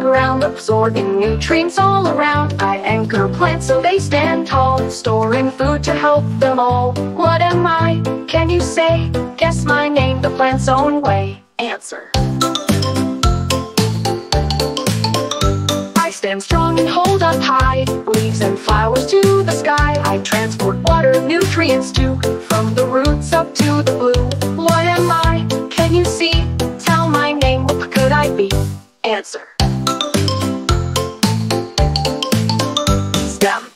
ground, absorbing nutrients all around. I anchor plants so they stand tall, storing food to help them all. What am I? Can you say? Guess my name the plant's own way. Answer. I stand strong and hold up high, leaves and flowers to the sky. I transport water, nutrients too, Answer. Stem.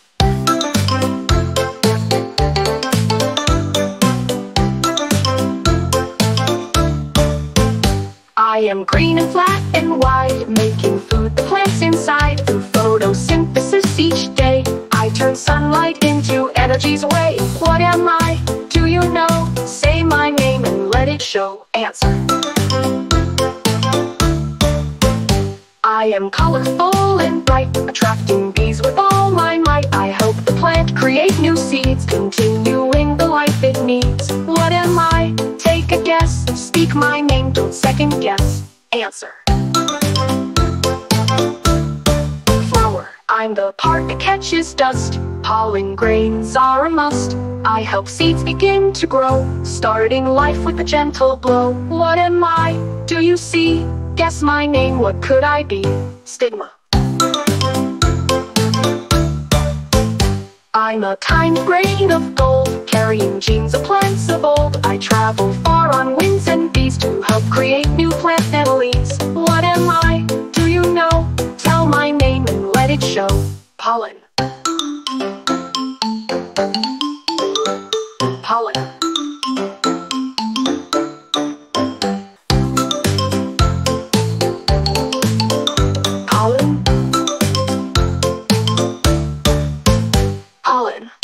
I am green and flat and wide, making food the plants inside through photosynthesis each day. I turn sunlight into energy's way. What am I? Do you know? Say my name and let it show. Answer. I am colorful and bright, attracting bees with all my might. I help the plant create new seeds, continuing the life it needs. What am I? Take a guess. Speak my name, don't second guess. Answer. Flower. I'm the part that catches dust. Pollen grains are a must. I help seeds begin to grow, starting life with a gentle blow. What am I? Do you see? Guess my name, what could I be? Stigma. I'm a tiny grain of gold, carrying genes of plants of old. I travel far on winds and bees to help create new plant families. What am I? Do you know? Tell my name and let it show. Pollen. would.